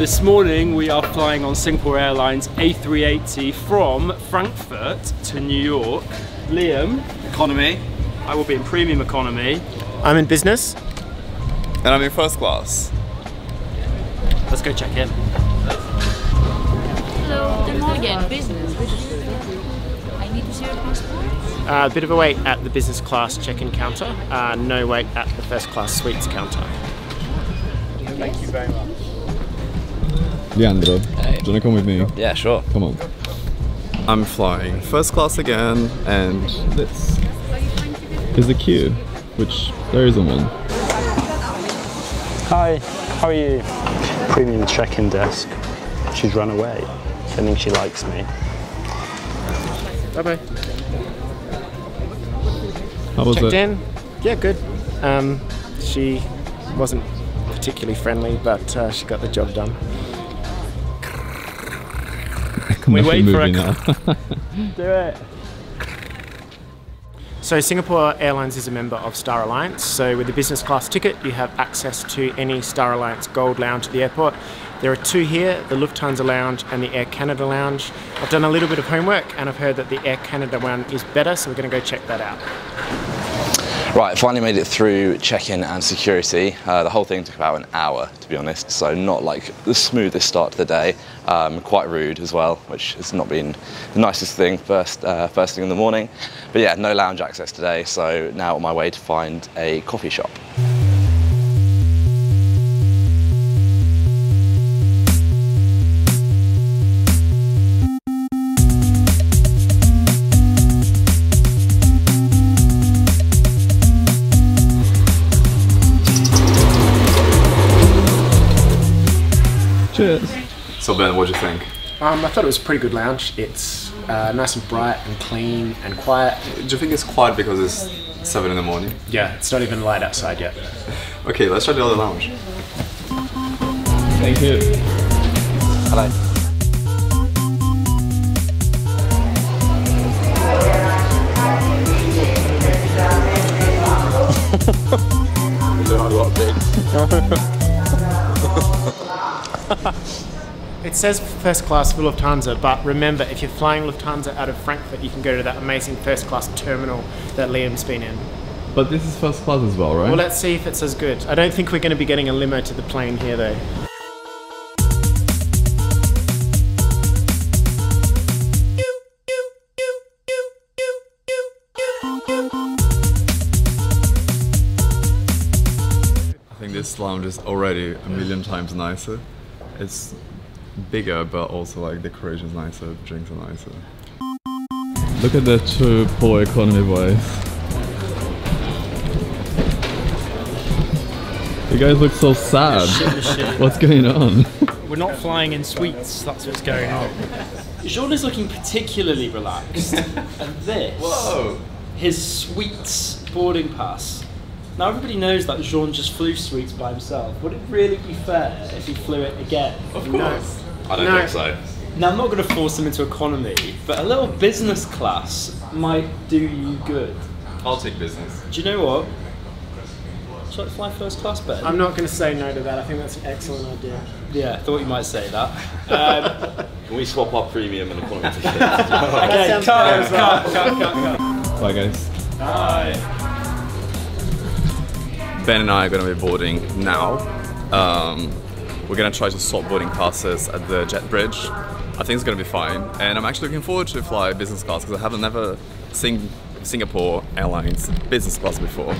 This morning we are flying on Singapore Airlines A380 from Frankfurt to New York. Liam, Economy. I will be in premium economy. I'm in business. And I'm in first class. Let's go check in. Hello, good morning. Business. I need to see your passport. Uh, a bit of a wait at the business class check-in counter. Uh, no wait at the first class suites counter. Thank you very much. Leandro, do you wanna come with me? Yeah, sure. Come on. I'm flying first class again, and this is the queue, which there isn't one. Hi, how are you? Premium check-in desk. She's run away. I think she likes me. Bye bye. How was Checked it? in. Yeah, good. Um, she wasn't particularly friendly, but uh, she got the job done. Can we wait for a now? Do it. So Singapore Airlines is a member of Star Alliance. So with the business class ticket, you have access to any Star Alliance Gold Lounge at the airport. There are two here, the Lufthansa Lounge and the Air Canada Lounge. I've done a little bit of homework and I've heard that the Air Canada one is better, so we're going to go check that out. Right, finally made it through check-in and security. Uh, the whole thing took about an hour, to be honest, so not like the smoothest start to the day. Um, quite rude as well, which has not been the nicest thing first, uh, first thing in the morning. But yeah, no lounge access today, so now on my way to find a coffee shop. So Ben, what do you think? Um, I thought it was a pretty good lounge. It's uh, nice and bright and clean and quiet. Do you think it's quiet because it's 7 in the morning? Yeah, it's not even light outside yet. Okay, let's try the other lounge. Thank you. Hello. It says first class for Lufthansa, but remember, if you're flying Lufthansa out of Frankfurt, you can go to that amazing first class terminal that Liam's been in. But this is first class as well, right? Well, let's see if it's as good. I don't think we're going to be getting a limo to the plane here, though. I think this lounge is already a million times nicer. It's bigger, but also like the decoration's nicer, drinks are nicer. Look at the two poor economy boys. You guys look so sad. What's going on? We're not flying in suites, that's what's going on. Jean is looking particularly relaxed. and this, Whoa! his suites boarding pass. Now everybody knows that Jean just flew suites by himself. Would it really be fair if he flew it again? Of course. I don't No. think so. Now I'm not going to force them into economy, but a little business class might do you good. I'll take business. Do you know what? Should I fly first class, Ben? I'm not going to say no to that. I think that's an excellent idea. yeah, I thought you might say that. Um, Can we swap our premium and economy tickets? okay, sounds cut, fair as well. cut, cut, cut, cut. Bye guys. Bye. Ben and I are going to be boarding now. Um, we're going to try to swap boarding passes at the jet bridge. I think it's going to be fine. And I'm actually looking forward to fly business class because I haven't never seen Singapore Airlines business class before.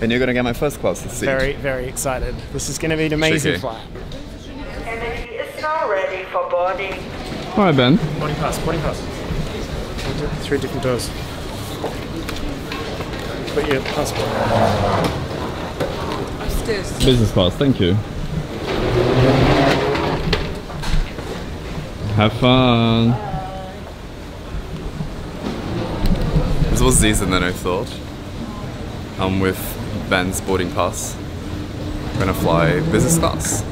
And you're going to get my first class seat. Very, very excited. This is going to be an amazing Tricky. flight. Kennedy is now ready for boarding. Alright Ben. Boarding pass, boarding pass. Three different doors. Put your passport. Business class, thank you. Have fun. This was easier than I thought. I'm with Ben's boarding pass. We're going to fly business class.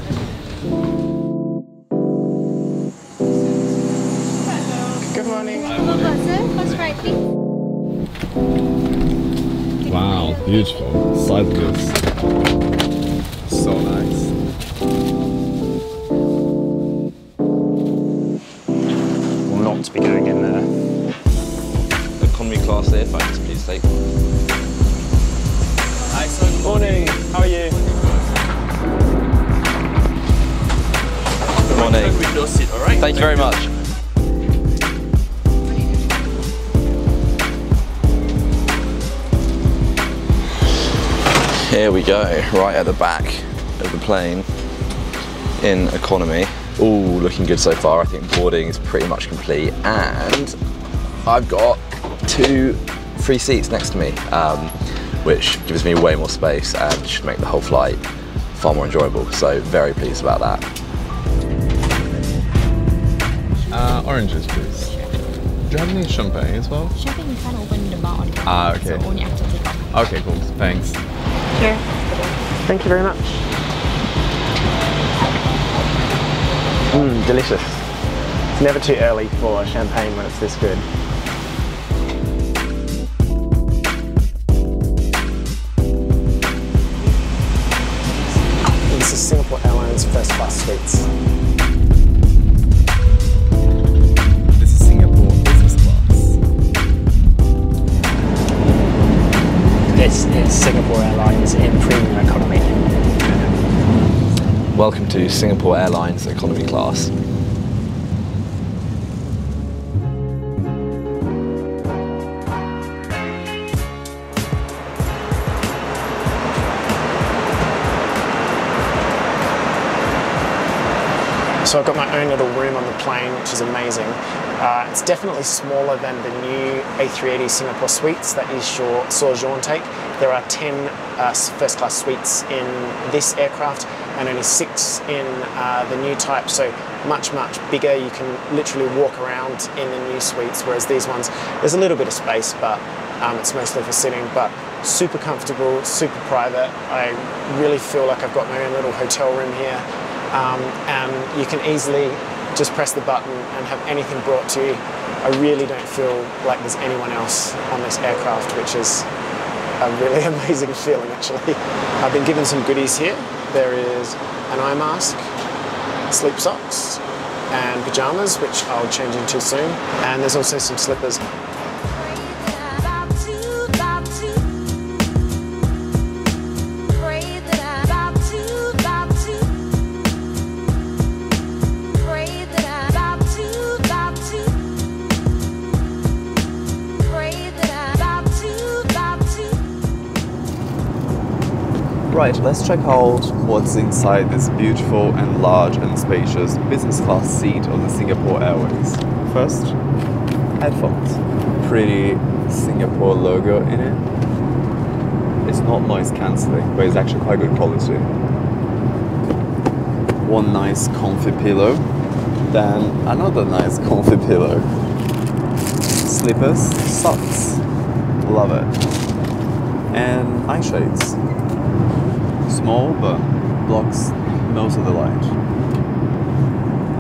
Good morning. First right, please. Wow, beautiful. Side views. So nice. Thank you very much. Here we go, right at the back of the plane in economy. All looking good so far. I think boarding is pretty much complete and I've got two free seats next to me, um, which gives me way more space and should make the whole flight far more enjoyable. So very pleased about that. Uh, oranges, please. Do you have any champagne as well? Champagne you can't open the bar on the Ah, okay. So only after takeoff. Okay, cool. Thanks. Sure. Thank you very much. Mmm, delicious. It's never too early for champagne when it's this good. This is Singapore Airlines first class suites. To Singapore Airlines economy class. So I've got my own little room on the plane, which is amazing. Uh, it's definitely smaller than the new A380 Singapore suites that you saw, Jean take. There are 10 uh, first class suites in this aircraft and only six in uh, the new type, so much, much bigger. You can literally walk around in the new suites, whereas these ones, there's a little bit of space, but um, it's mostly for sitting. But super comfortable, super private. I really feel like I've got my own little hotel room here um, and you can easily just press the button and have anything brought to you. I really don't feel like there's anyone else on this aircraft, which is a really amazing feeling actually. I've been given some goodies here. There is an eye mask, sleep socks, and pajamas, which I'll change into soon. And there's also some slippers. Right, let's check out what's inside this beautiful and large and spacious business class seat of the Singapore Airways. First, headphones. Pretty Singapore logo in it. It's not noise cancelling, but it's actually quite good quality. One nice comfy pillow, then another nice comfy pillow. Slippers, socks. Love it. And eye shades small but blocks most of the light.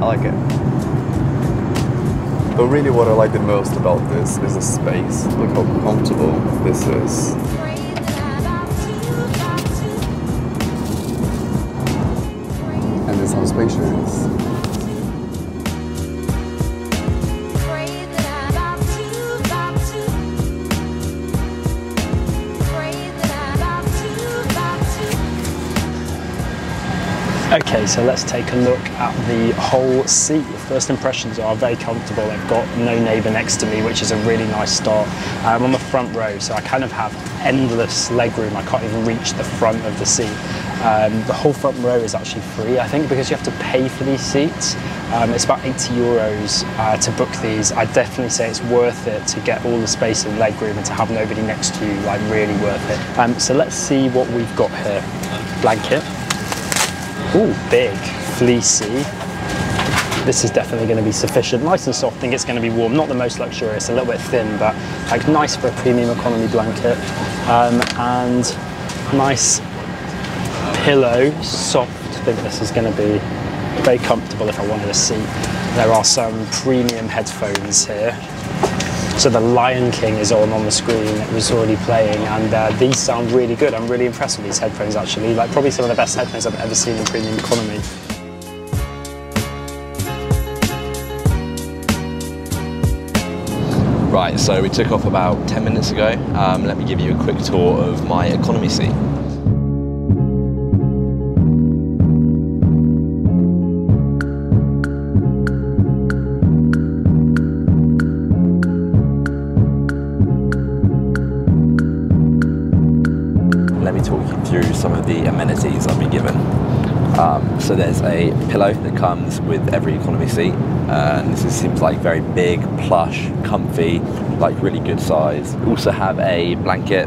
I like it. But really what I like the most about this is the space. Look how comfortable this is. So let's take a look at the whole seat. The first impressions are very comfortable. I've got no neighbour next to me, which is a really nice start. I'm on the front row, so I kind of have endless leg room. I can't even reach the front of the seat. Um, the whole front row is actually free, I think, because you have to pay for these seats. Um, it's about 80 euros uh, to book these. I definitely say it's worth it to get all the space and leg room and to have nobody next to you, like really worth it. Um, so let's see what we've got here. Blanket. Ooh, big, fleecy. This is definitely going to be sufficient. Nice and soft, I think it's going to be warm. Not the most luxurious, a little bit thin, but like nice for a premium economy blanket. Um, and nice pillow, soft. I think this is going to be very comfortable if I wanted a seat. There are some premium headphones here. So the Lion King is on on the screen. It was already playing, and uh, these sound really good. I'm really impressed with these headphones. Actually, like probably some of the best headphones I've ever seen in premium economy. Right, so we took off about 10 minutes ago. Um, let me give you a quick tour of my economy seat. Through some of the amenities I've been given. Um, so there's a pillow that comes with every economy seat, and this is, seems like very big, plush, comfy, like really good size. We also have a blanket,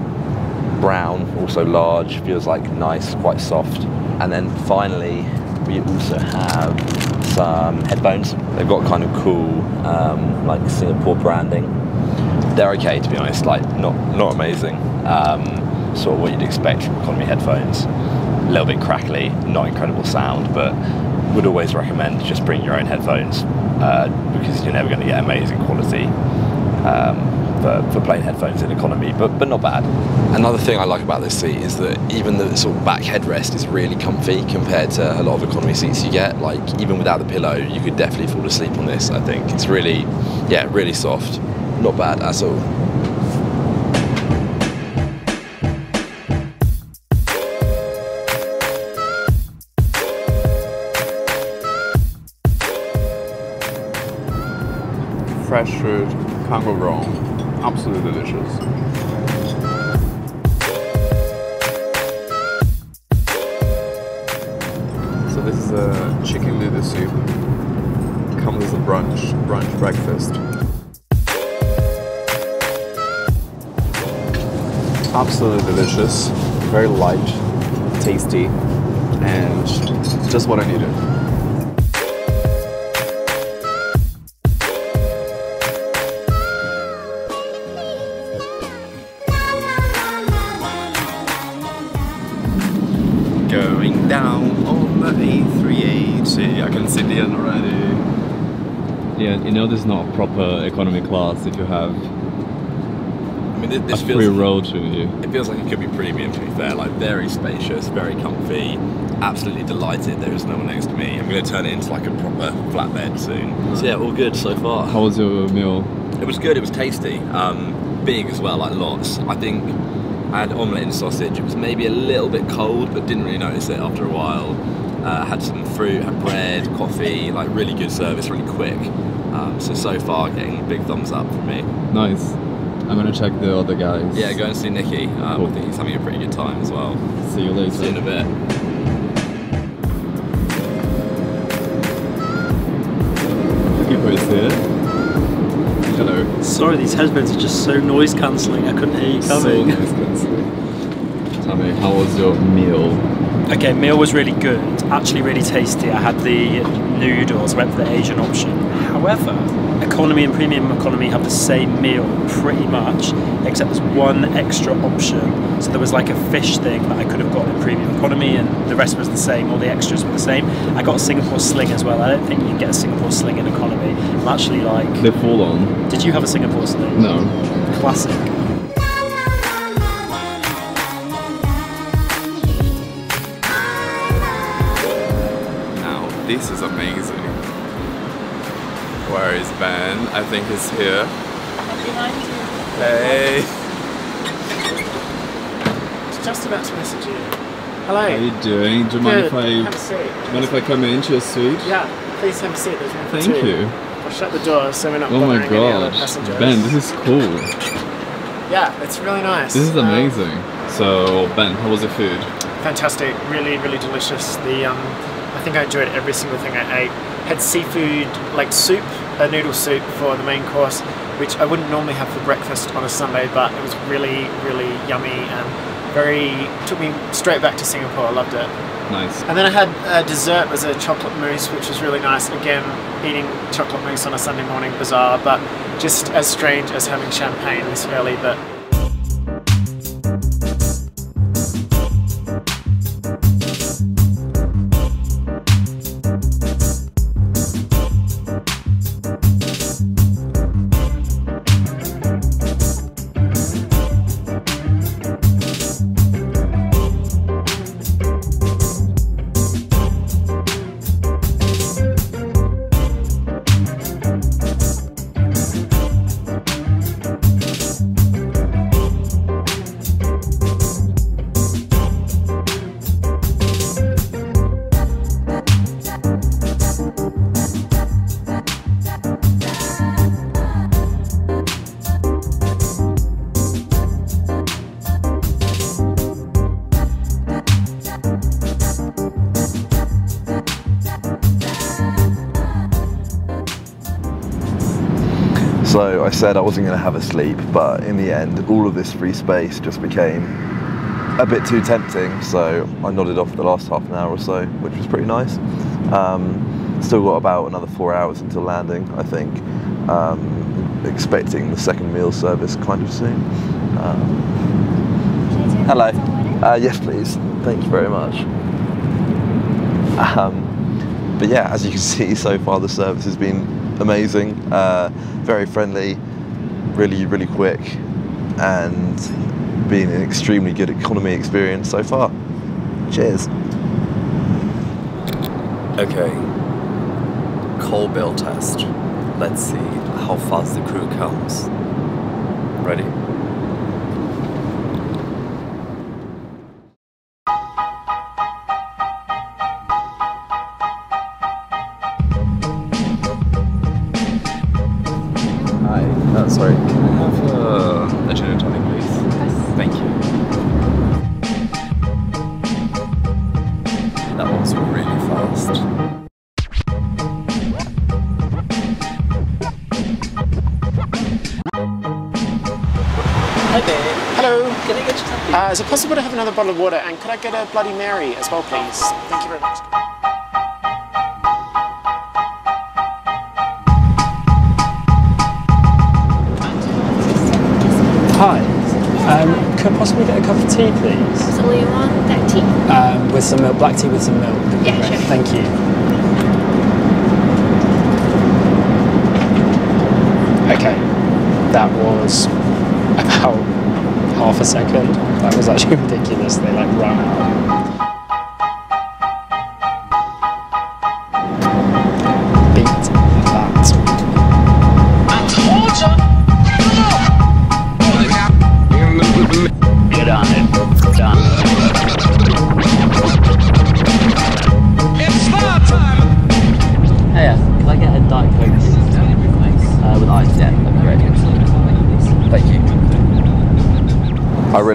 brown, also large, feels like nice, quite soft. And then finally, we also have some headphones. They've got kind of cool, um, like Singapore branding. They're okay, to be honest, like not not amazing. Um, sort of what you'd expect from economy headphones a little bit crackly, not incredible sound, but would always recommend just bring your own headphones uh, because you're never going to get amazing quality um, for, for plain headphones in economy, but, but not bad. Another thing I like about this seat is that even the sort of back headrest is really comfy compared to a lot of economy seats you get. Like even without the pillow, you could definitely fall asleep on this. I think it's really, yeah, really soft, not bad at all. Fresh fruit, can't go wrong. Absolutely delicious. So this is a chicken noodle soup. Comes as a brunch, brunch breakfast. Absolutely delicious, very light, tasty, and just what I needed. A380. I see the already. Yeah, you know this is not a proper economy class if you have I mean, this, a free row to you. It feels like it could be premium to be fair, like very spacious, very comfy, absolutely delighted there is no one next to me. I'm going to turn it into like a proper flatbed soon. So yeah, all good so far. How was your meal? It was good, it was tasty. Um, big as well, like lots. I think I had omelette and sausage. It was maybe a little bit cold, but didn't really notice it after a while. Had some fruit, had bread, coffee, like really good service, really quick. Um, so, so far, getting big thumbs up from me. Nice. I'm gonna check the other guys. Yeah, go and see Nicky. Um, Cool. I think he's having a pretty good time as well. See you later. See you in a bit. People is here. Hello. Sorry, these headphones are just so noise cancelling. I couldn't hear you So coming. nice, Nancy. Tell me, how was your meal? Okay, meal was really good. Actually, really tasty. I had the noodles. Went for the Asian option. However, economy and premium economy have the same meal pretty much, except there's one extra option. So there was like a fish thing that I could have got in premium economy, and the rest was the same. All the extras were the same. I got a Singapore sling as well. I don't think you can get a Singapore sling in economy. I'm actually like, They full on. did you have a Singapore sling? No. Classic. This is amazing. Where is Ben? I think he's here. Hey. Just about to message you. Hello. How are you doing? Do you mind if I Have a seat. do you mind if I come into your suite? Yeah, please have a seat. There's room Thank two. you. I'll shut the door so we're not Oh my bothering any other god. passengers. Ben, this is cool. Yeah, it's really nice. This is Um, amazing. So Ben, how was the food? fantastic, really, really delicious. The um, I think I enjoyed every single thing I ate. Had seafood like soup, a noodle soup for the main course, which I wouldn't normally have for breakfast on a Sunday, but it was really, really yummy and very took me straight back to Singapore. I loved it. Nice. And then I had uh, dessert was a chocolate mousse, which was really nice. Again, eating chocolate mousse on a Sunday morning, bizarre, but just as strange as having champagne this early. But I said I wasn't going to have a sleep, but in the end, all of this free space just became a bit too tempting. So I nodded off the last half an hour or so, which was pretty nice. Um, still got about another four hours until landing, I think. Um, expecting the second meal service kind of soon. Um, hello. Uh, yes, please. Thank you very much. Um, but yeah, as you can see, so far the service has been amazing, uh, very friendly, really, really quick, and been an extremely good economy experience so far. Cheers. Okay. Call bell test. Let's see how fast the crew comes. Ready? Possible to have another bottle of water? And could I get a Bloody Mary as well, please? Thank you very much. Hi. Um, could I possibly get a cup of tea, please? So you want that tea? Um, with some milk, black tea with some milk. Yeah, Great, sure. Thank you. Okay, that was about half a second. That was actually ridiculous. They like ran out.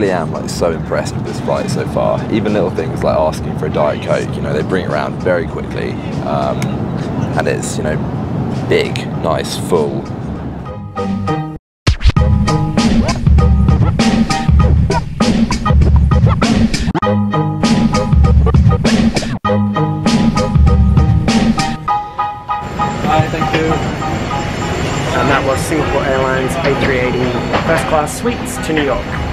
Really am like so impressed with this flight so far. Even little things like asking for a diet coke, you know, they bring it around very quickly, um, and it's you know big, nice, full. Hi, thank you. And that was Singapore Airlines A380 first class suites to New York.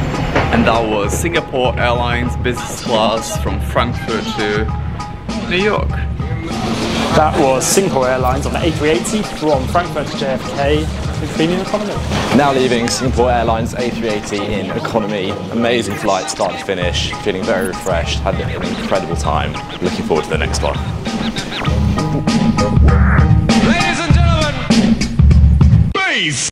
And that was Singapore Airlines business class from Frankfurt to New York. That was Singapore Airlines on the A380 from Frankfurt to JFK in premium economy. Now leaving Singapore Airlines A380 in economy. Amazing flight, start to finish. Feeling very refreshed. Had an incredible time. Looking forward to the next one. Ladies and gentlemen, Beef!